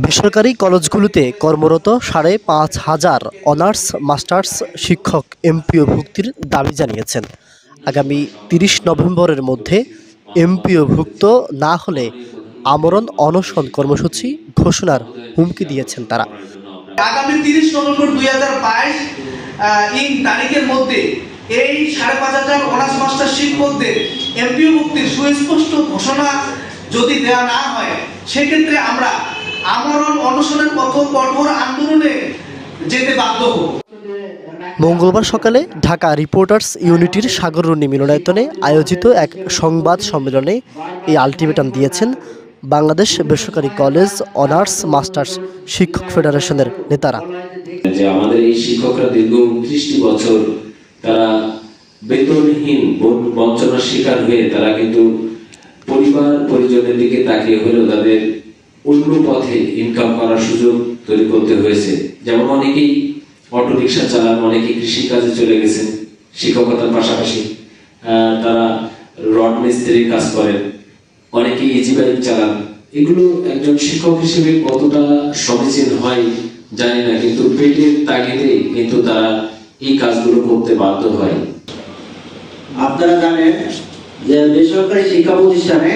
বেসরকারি কলেজগুলোতে কর্মরত সাড়ে পাঁচ হাজার অনার্স, মাস্টার্স শিক্ষক এমপিও ভুক্তির দাবি জানিয়েছেন। আগামী তিরিশ নভেম্বরের মধ্যে এমপিও ভুক্ত না হলে আমরণ অনশন কর্মসূচি ঘোষণার হুমকি দিয়েছেন তারা। আগামী তিরিশ নভেম্বর দুই হাজার বাইশ তারিখের মধ্যে এই সাড়ে পাঁচ হাজার অনার্স মাস্টার শিক্ষকদের এমপিও মুক্তির সুস্পষ্ট ঘোষণা যদি দেওয়া না হয়, সেক্ষেত্রে আমরা আমরণ অনশনের পথ কঠোর আন্দোলনে যেতে বাধ্য হব। মঙ্গলবার সকালে ঢাকা রিপোর্টার্স ইউনিটির সাগররুনি মিলনায়তনে আয়োজিত এক সংবাদ সম্মেলনে এই আলটিমেটাম দিয়েছেন বাংলাদেশ বেসরকারি কলেজ অনার্স মাস্টার্স শিক্ষক ফেডারেশনের নেতারা। যে আমাদের এই শিক্ষকরা দীর্ঘ উনত্রিশটি বছর তারা বেতনহীন বঞ্চনার শিকার হয়ে তারা কিন্তু পরিবার পরিজনের দিকে তাকিয়ে হলেও তাদের অন্য পথে ইনকাম করার সুযোগ তৈরি করতে হয়েছে। যেমন অনেকেই অটো রিক্সা চালান, অনেকেই কৃষি কাজে চলে গেছেন, শিক্ষকতার পাশাপাশি তারা রড মিস্ত্রির কাজ করেন, অনেকেই ইজি বাইক চালান। এগুলো একজন শিক্ষক হিসেবে কতটা সমীচীন হয় জানি না, কিন্তু পেটের তাগিদে কিন্তু তারা এই কাজগুলো করতে বাধ্য হয়। আপনারা জানেন যে বেসরকারি শিক্ষা প্রতিষ্ঠানে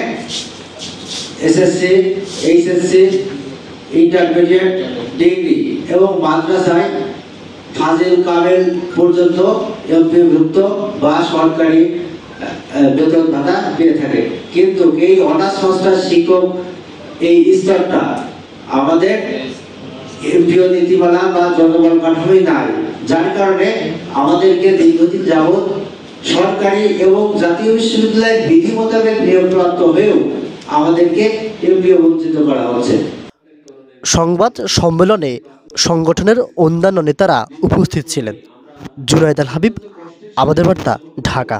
এসএসসি এইচএসসি ইন্টারমিডিয়েট ডিগ্রি এবং মাদ্রাসায় ফাজিল কামেল পর্যন্ত এমপিভুক্ত বা সরকারি বেতন ভাতা পেয়ে থাকে। কিন্তু এই অনার্স শিক্ষক এই স্তরটা আমাদের এমপিও নীতিমালা বা জনবল কাঠামোই নাই। যার কারণে আমাদেরকে দীর্ঘদিন যাবৎ সরকারি এবং জাতীয় বিশ্ববিদ্যালয়ের বিধি মোতাবেক নিয়োগপ্রাপ্ত হয়েও আমাদেরকে ইউপিএ বঞ্চিত করা হচ্ছে সংবাদ সম্মেলনে সংগঠনের অন্যান্য নেতারা উপস্থিত ছিলেন। জুনায়দ আল হাবিব আমাদের বার্তা, ঢাকা।